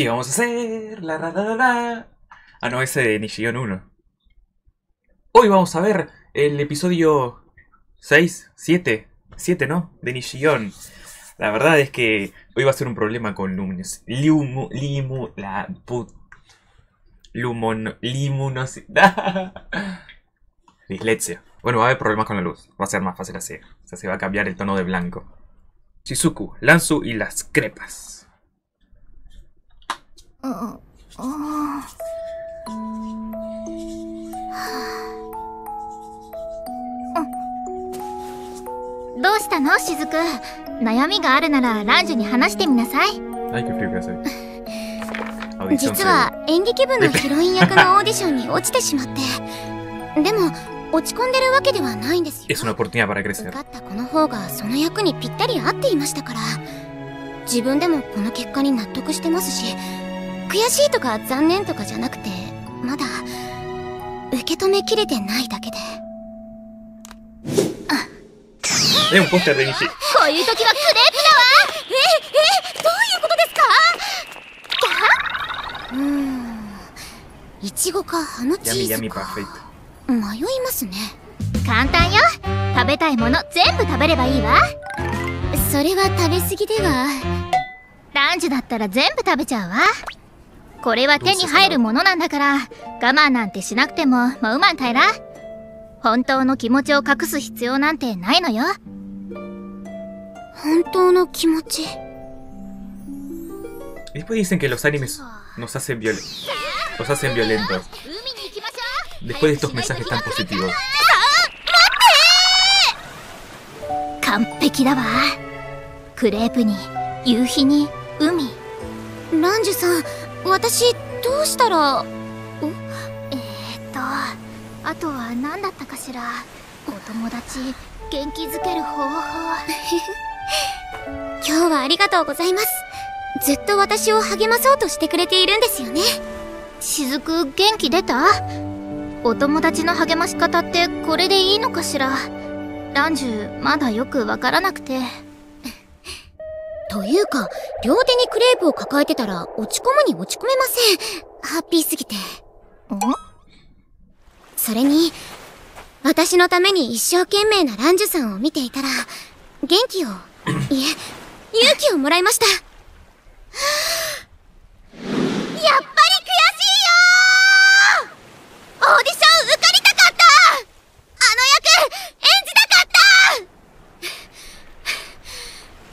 ¿Qué vamos a hacer? La, la, la, la. Ah, no, ese de Nishion 1. Hoy vamos a ver el episodio 6, 7, 7, ¿no? De Nishion. La verdad es que hoy va a ser un problema con Lumines. Limu, limu, la put... Lumon, limunosidad. Dislexia. Bueno, va a haber problemas con la luz. Va a ser más fácil así. O sea, se va a cambiar el tono de blanco. Shizuku, Lanzu y las crepas. どうしたの？しずく。悩みがあるならランジュに話してみなさい。実は演劇部のヒロイン役のオーディションに落ちてしまって。でも落ち込んでるわけではないんですよ。受.かったこの方がその役にぴったり合っていましたから。自分でもこの結果に納得してますし悔しいとか残念とかじゃなくてまだ受け止めきれてないだけで。Es un póster de Nishi. こういう時はクレープだわ。ええどういうことですか？うーん。いちごかハムチーズか.迷いますね。簡単よ。食べたいもの全部食べればいいわ。それは食べ過ぎでは。ランジュだったら全部食べちゃうわこれは手に入るものなんだから我慢なんてしなくてももうまんたいら本当の気持ちを隠す必要なんてないのよ本当の気持ち después dicen que los animes nos hacen violentos. Nos hacen violentos. Después de estos mensajes tan positivos. 完璧だわクレープに私どうしたらえー、っとあとは何だったかしら。お友達元気づける方法。今日はありがとうございます。ずっと私を励まそうとしてくれているんですよね。しずく元気出た？お友達の励まし方ってこれでいいのかしら。ランジュまだよくわからなくて。というか両手にクレープを抱えてたら落ち込むに落ち込めません。ハッピーすぎて。ん？それに私のために一生懸命なランジュさんを見ていたら元気を。いえ勇気をもらいました。はぁぱり悔しいよーオーディション受かりたかったあの役演じたかった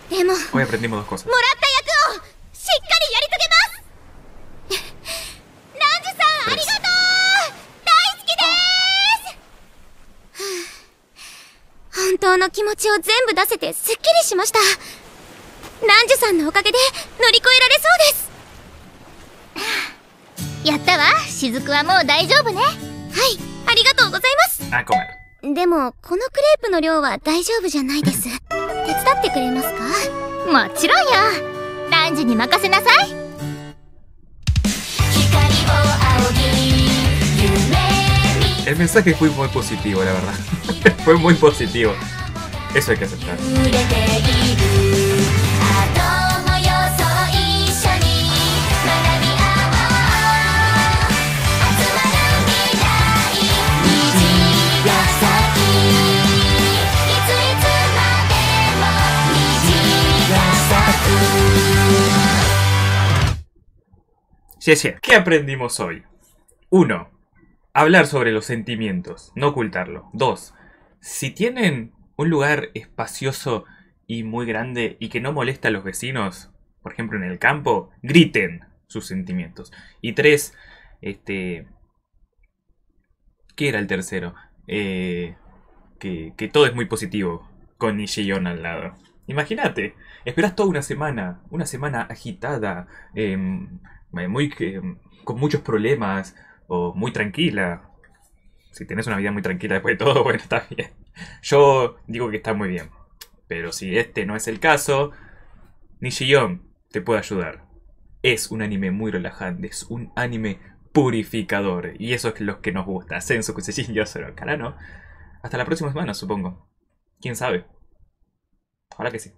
でも Hoy aprendimos dos cosas. もらった役をしっかりやり遂げます。ランジュさんありがとう。大好きですはあ本当の気持ちを全部出せてすっきりしました。ランジュさんのおかげで乗り越えられそうです。やったわ。しずくはもう大丈夫ね。はい。ありがとうございます.でもこのクレープの量は大丈夫じゃないですてくれますかもちろんよランジに任せなさい El mensaje fue muy positivo, la verdad. fue muy positivo. Eso hay que aceptar. Yesia, ¿qué aprendimos hoy? 1. Hablar sobre los sentimientos, no ocultarlo. 2. Si tienen un lugar espacioso y muy grande y que no molesta a los vecinos, por ejemplo en el campo, griten sus sentimientos. Y 3. Este... ¿Qué era el tercero? Eh, que, todo es muy positivo con Nishiyon al lado. Imagínate, esperas toda una semana, una semana agitada, eh, muy con muchos problemas o muy tranquila. Si tenés una vida muy tranquila después de todo, bueno, está bien. Yo digo que está muy bien. Pero si este no es el caso, Nishiyon te puede ayudar. Es un anime muy relajante, es un anime purificador. Y eso es lo que nos gusta. Senso Kusejin Yosero Karano. Hasta la próxima semana, supongo. ¿Quién sabe? Ahora que sí.